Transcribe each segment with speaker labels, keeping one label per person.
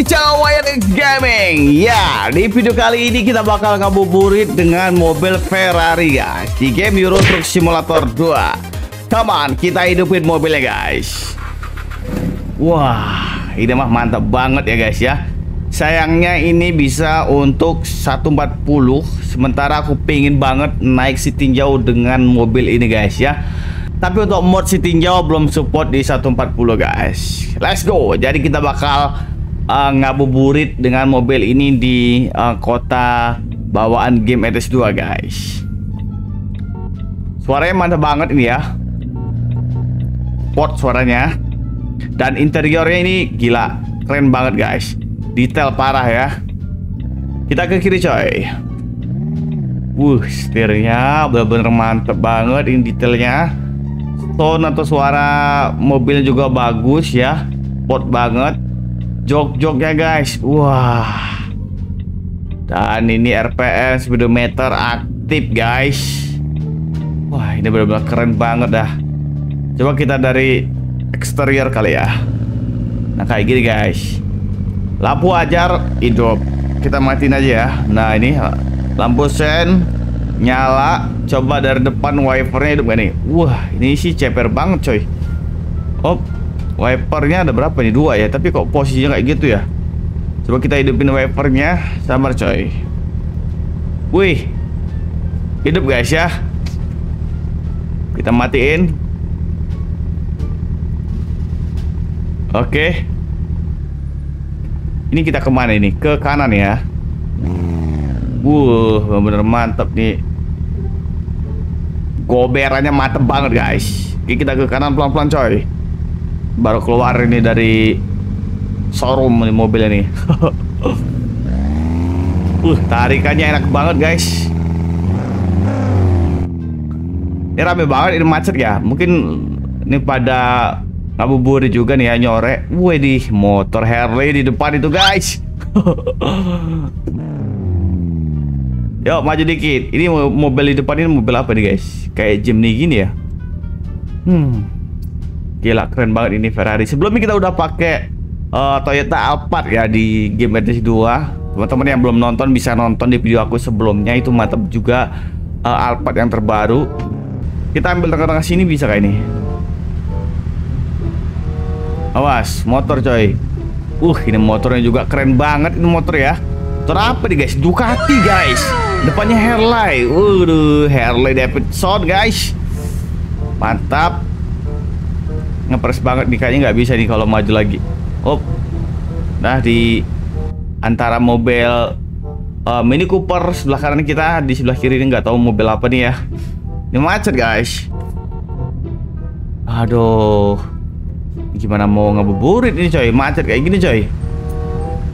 Speaker 1: di Wyatt Gaming. Ya, di video kali ini kita bakal ngabuburit dengan mobil Ferrari guys Di game Euro Truck Simulator 2 Come on, kita hidupin mobilnya guys. Wah, ini mah mantap banget ya guys ya. Sayangnya ini bisa untuk 140 Sementara aku pingin banget naik si tinjau dengan mobil ini guys ya. Tapi untuk mod si tinjau belum support di 140 guys. Let's go. Jadi kita bakal uh, ngabuburit dengan mobil ini di uh, kota bawaan game ETS 2 guys. Suaranya mantap banget ini ya. Port suaranya. Dan interiornya ini gila. Keren banget guys. Detail parah ya. Kita ke kiri coy. Wuh setirnya bener-bener mantep banget ini detailnya. Tone atau suara mobilnya juga bagus ya. Pot banget jok-joknya guys. Wah. Dan ini RPM speedometer aktif guys. Wah ini benar-benar keren banget dah. Coba kita dari eksterior kali ya. Nah kayak gini guys. Lampu ajar hidup kita matiin aja ya. Nah ini lampu sen nyala. Coba dari depan wipernya hidup gak nih? Wah, ini sih ceper banget coy. Oh, wipernya ada berapa nih? Dua ya. Tapi kok posisinya kayak gitu ya? Coba kita hidupin wipernya. Sabar coy. Wih, hidup guys ya. Kita matiin. Oke. Ini kita ke mana ini? Ke kanan ya. Wuh, bener-bener mantap nih Goberannya mantep banget guys Oke, Kita ke kanan pelan-pelan coy Baru keluar ini dari Showroom nih mobil ini Uh, tarikannya enak banget guys Ini rame banget, ini macet ya Mungkin ini pada ngabuburit juga nih ya nyore Wih motor Harley di depan itu guys Yuk maju dikit. Ini mobil di depan ini mobil apa nih guys? Kayak Jimny gini ya. Hmm. Gila keren banget ini Ferrari. Sebelumnya kita udah pakai uh, Toyota Alphard ya di game RTC 2. Teman-teman yang belum nonton bisa nonton di video aku sebelumnya itu mantap juga uh, Alphard yang terbaru. Kita ambil tengah-tengah sini bisa kayak ini. Awas, motor coy. Uh, ini motornya juga keren banget ini motor ya. Motor apa nih guys? Ducati guys. Depannya Harley. Waduh, Harley Davidson guys. Mantap. Ngepres banget nih kayaknya nggak bisa nih kalau maju lagi. Oh. Nah, di antara mobil uh, Mini Cooper sebelah kanan kita, di sebelah kiri ini nggak tahu mobil apa nih ya. Ini macet guys. Aduh. Gimana mau ngebuburit ini coy? Macet kayak gini coy.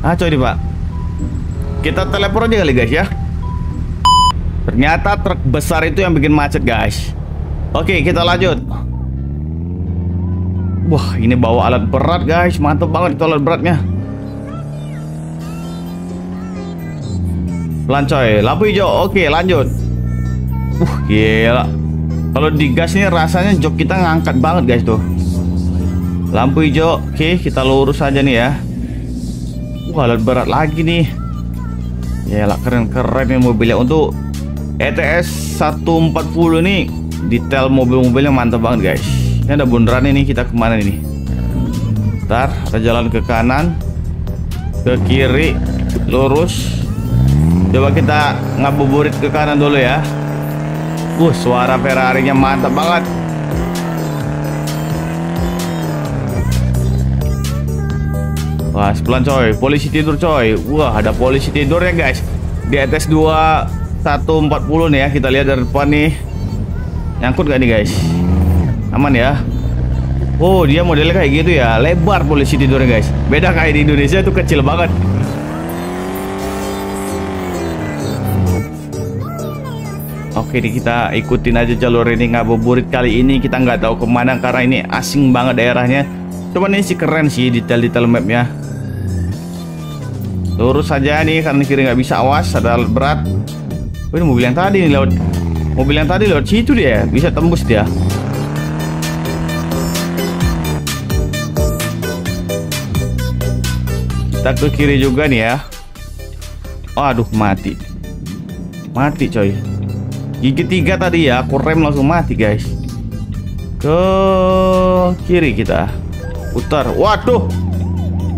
Speaker 1: Ah coy nih pak. Kita teleport aja kali guys ya. Ternyata truk besar itu yang bikin macet guys Oke kita lanjut Wah ini bawa alat berat guys. Mantap banget itu alat beratnya. Pelan coy. Lampu hijau. Oke lanjut. Uh gila. Kalau digas nih rasanya jok kita ngangkat banget guys tuh. Lampu hijau. Oke kita lurus aja nih ya. Wah alat berat lagi nih. Ya keren-keren nih mobilnya. Untuk ETS 140 nih detail mobil-mobilnya mantap banget guys ini ada bundaran ini kita ke mana ini? Ntar kita jalan ke kanan ke kiri lurus. Coba kita ngabuburit ke kanan dulu ya. Uh suara Ferrari nya mantap banget. Wah, pelan coy, polisi tidur coy. Wah, ada polisi tidur ya guys. Di atas 2 140 nih ya kita lihat dari depan nih. Nyangkut gak nih guys aman ya? Oh dia modelnya kayak gitu ya? Lebar polisi tidurnya guys. Beda kayak di Indonesia itu kecil banget. Oke nih kita ikutin aja jalur ini. Ngabuburit kali ini. Kita nggak tahu ke mana karena ini asing banget daerahnya. Cuman ini sih keren sih detail-detail mapnya. Lurus saja nih karena kiri nggak bisa. Awas ada berat. Oh, ini mobil yang tadi nih lewat mobil yang tadi lewat situ dia. Bisa tembus dia kita ke kiri juga nih ya. Aduh, mati. Mati coy. Gigi tiga tadi ya, aku rem langsung mati guys. Ke kiri kita. Putar. Waduh.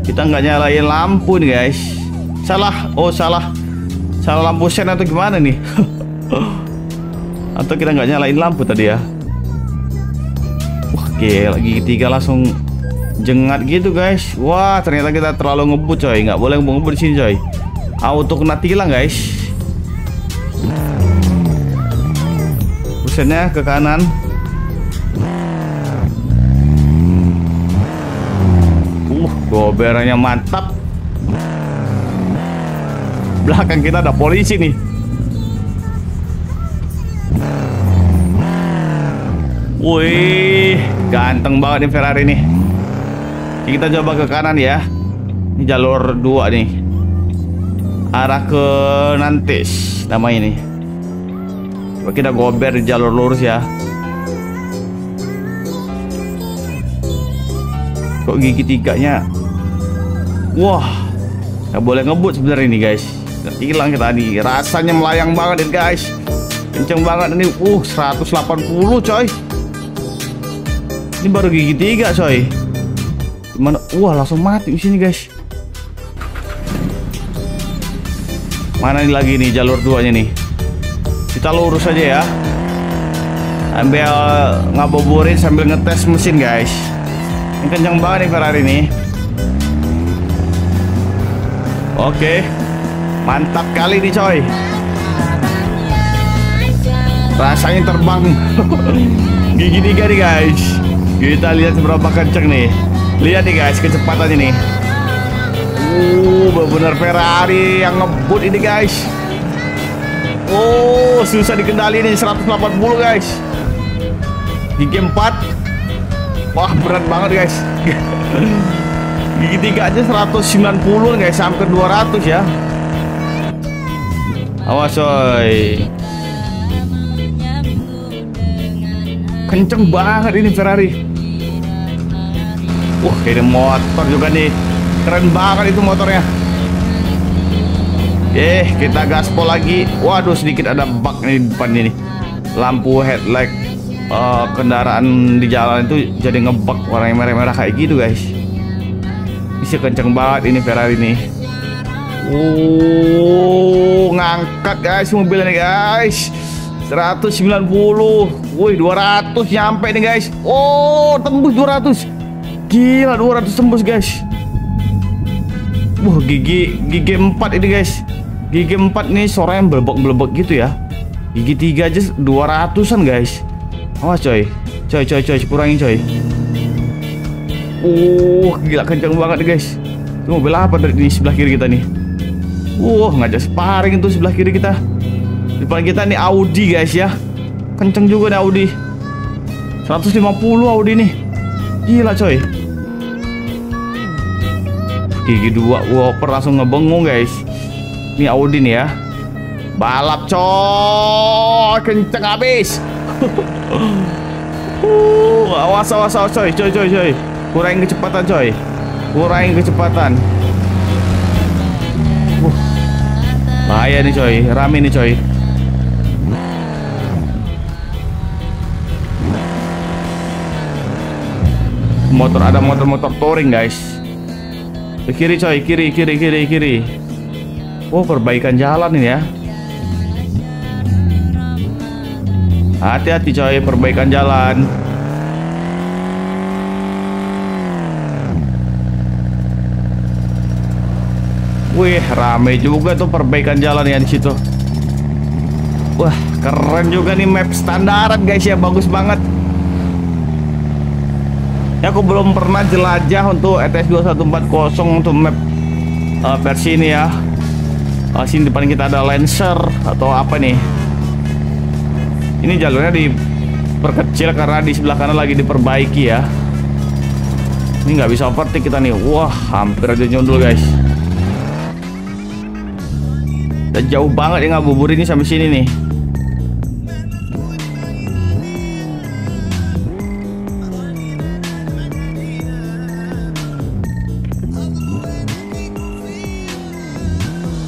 Speaker 1: Kita nggak nyalain lampu nih guys. Salah. Oh, salah. Salah lampu sen atau gimana nih? atau kita nggak nyalain lampu tadi ya? Gila. Gigi tiga langsung jengat gitu guys. Wah ternyata kita terlalu ngebut coy. Nggak boleh ngebut di sini coy. Auto kena tilang guys. Busennya ke kanan. Uh goberannya mantap. Belakang kita ada polisi nih. Wih, ganteng banget nih Ferrari nih kita coba ke kanan ya. Ini jalur dua nih. Arah ke Nantes nama ini. Coba kita gober di jalur lurus ya. Kok gigi tiganya? Wah nggak boleh ngebut sebenarnya ini guys. Hilang kita nih rasanya melayang banget nih guys. Kenceng banget ini. Uh 180 coy. Ini baru gigi tiga coy Mana? Wah, langsung mati di sini, guys. Mana ini lagi nih jalur duanya nih? Kita lurus aja ya. Ambil ngabuburit sambil ngetes mesin, guys. Ini kencang banget nih Ferrari nih. Oke. Mantap kali nih, coy. Rasanya terbang. Gigi tiga nih, guys. Kita lihat seberapa kenceng nih. Lihat nih guys kecepatannya nih. Uh, benar Ferrari yang ngebut ini guys. Oh, susah dikendali nih 180 guys. Game 4. Wah, berat banget guys. Gigi tiga aja 190 guys sampai 200 ya. Awas coy. Kenceng banget ini Ferrari. Wah, ini motor juga nih. Keren banget itu motornya. Eh, kita gaspol lagi. Waduh, sedikit ada bug nih di depan ini. Lampu headlight uh, kendaraan di jalan itu jadi ngebug warna merah-merah kayak gitu, guys. Bisa kenceng banget ini Ferrari nih. Uh, ngangkat guys mobilnya nih, guys. 190. Wih, 200 nyampe nih, guys. Oh, tembus 200. Gila 200 tembus guys. Wah gigi gigi 4 ini guys. Gigi 4 nih yang belebek-belebek gitu ya. Gigi 3 aja 200an guys. Awas coy. Coy coy coy kurangin coy. Uh gila kencang banget nih guys. Itu mobil apa dari di sebelah kiri kita nih? Wah ngajak sparring itu sebelah kiri kita. Depan kita nih Audi guys ya. Kenceng juga nih Audi. 150 Audi nih. Gila coy gigi dua Whopper langsung ngebengung guys. Ini Audi nih ya. Balap coy kenceng habis. Uh, awas awas awas coy coy coy coy. Kurangin kecepatan coy. Kurangin kecepatan. Uh, bahaya nih coy. Rame nih coy. Motor ada motor-motor touring guys ke kiri coy, kiri, kiri, kiri, kiri. Oh, perbaikan jalan ini ya. Hati-hati coy, perbaikan jalan. Wih, rame juga tuh perbaikan jalan ya di situ. Wah, keren juga nih map standaran guys ya, bagus banget. Ya aku belum pernah jelajah untuk ETS 2140 untuk map uh, versi ini ya. Uh, sini depan kita ada Lancer atau apa nih? Ini jalurnya diperkecil karena di sebelah kanan lagi diperbaiki ya. Ini nggak bisa overtake kita nih. Wah, hampir aja nyundul guys. Dan jauh banget ya ngabubur ini sampai sini nih.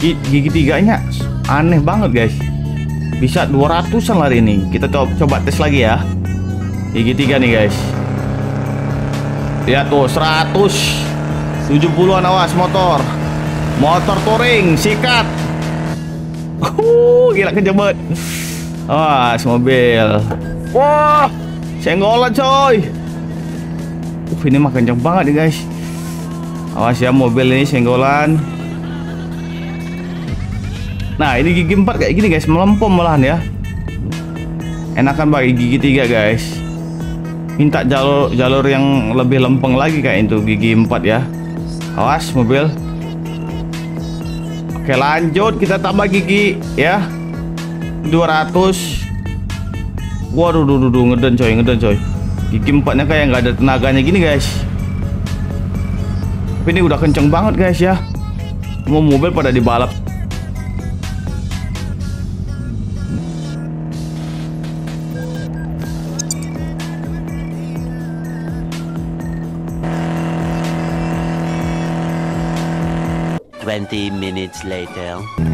Speaker 1: Gigi, gigi tiganya aneh banget guys. Bisa 200an lari ini. Kita coba, coba tes lagi ya. Gigi tiga nih guys. Lihat tuh 100 70-an awas motor. Motor touring sikat. Uh, gila kenceng banget. Awas mobil. Wah, senggolan coy. Uh, ini mah kenceng banget nih guys. Awas ya mobil ini senggolan. Nah, ini gigi 4 kayak gini guys, melempem malahan ya. Enakan bagi gigi 3 guys. Minta jalur jalur yang lebih lempeng lagi kayak itu gigi 4 ya. Awas mobil. Oke, lanjut kita tambah gigi ya. 200. Waduh, duh, duh, duh, ngeden coy, ngeden coy. Gigi 4-nya kayak nggak ada tenaganya gini guys. Tapi ini udah kenceng banget guys ya. Mau mobil pada dibalap
Speaker 2: 20 minutes later.